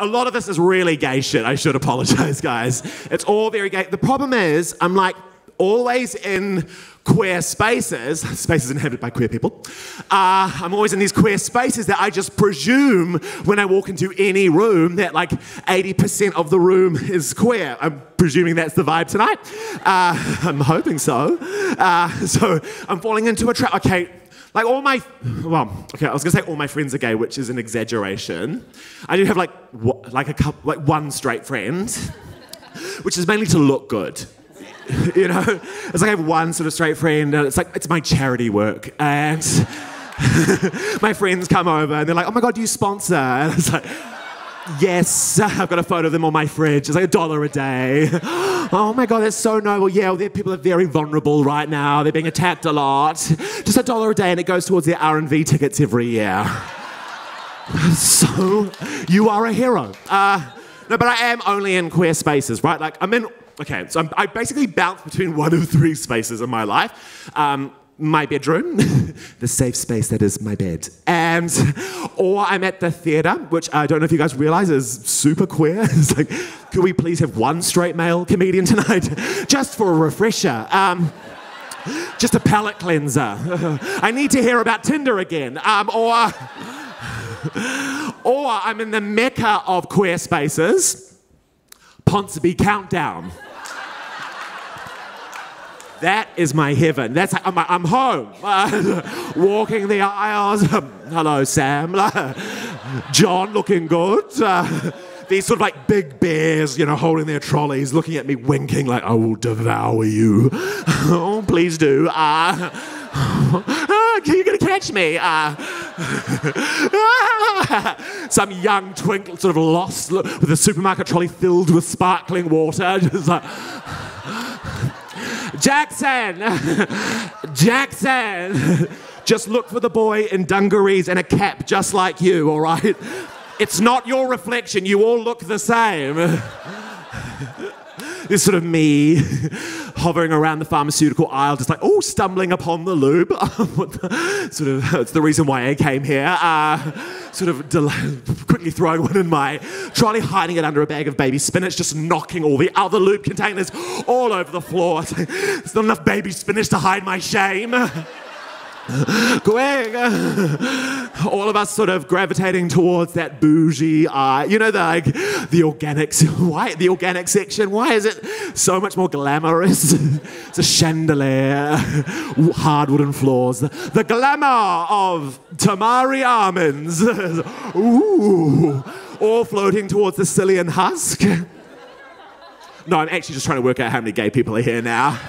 A lot of this is really gay shit. I should apologize, guys. It's all very gay. The problem is, I'm like always in queer spaces, spaces inhabited by queer people. Uh, I'm always in these queer spaces that I just presume when I walk into any room that like 80% of the room is queer. I'm presuming that's the vibe tonight. Uh, I'm hoping so. Uh, so I'm falling into a trap. Okay, like all my, well, okay, I was gonna say all my friends are gay, which is an exaggeration. I do have like, like a couple, like one straight friend, which is mainly to look good. you know, it's like I have one sort of straight friend, and it's like it's my charity work, and my friends come over and they're like, "Oh my god, do you sponsor?" And it's like. Yes, I've got a photo of them on my fridge. It's like a dollar a day. Oh my God, that's so noble. Yeah, well, people are very vulnerable right now. They're being attacked a lot. Just a dollar a day, and it goes towards their R&V tickets every year. So, you are a hero. Uh, no, but I am only in queer spaces, right? Like, I'm in Okay, so I'm, i basically bounce between one of three spaces in my life. Um, my bedroom, the safe space that is my bed, and or I'm at the theatre, which I don't know if you guys realize is super queer. It's like, could we please have one straight male comedian tonight, just for a refresher? Um, just a palate cleanser. I need to hear about Tinder again, um, or or I'm in the mecca of queer spaces, Ponsonby Countdown. That is my heaven. That's I'm, I'm home, walking the aisles. Hello, Sam. John, looking good. These sort of like big bears, you know, holding their trolleys, looking at me, winking like, "I will devour you." oh, please do. Uh, are you gonna catch me? Uh, some young twinkle, sort of lost, with a supermarket trolley filled with sparkling water, just like. Jackson! Jackson! Just look for the boy in dungarees and a cap just like you, all right? It's not your reflection, you all look the same. this sort of me hovering around the pharmaceutical aisle, just like, oh, stumbling upon the lube. sort of, that's the reason why I came here. Uh, sort of quickly throwing one in my trolley, hiding it under a bag of baby spinach, just knocking all the other lube containers all over the floor. There's not enough baby spinach to hide my shame. Quick! All of us sort of gravitating towards that bougie, uh, you know, the, like the organics. Why the organic section? Why is it so much more glamorous? it's a chandelier, hard wooden floors, the, the glamour of tamari almonds. Ooh, all floating towards the psyllium husk. No, I'm actually just trying to work out how many gay people are here now.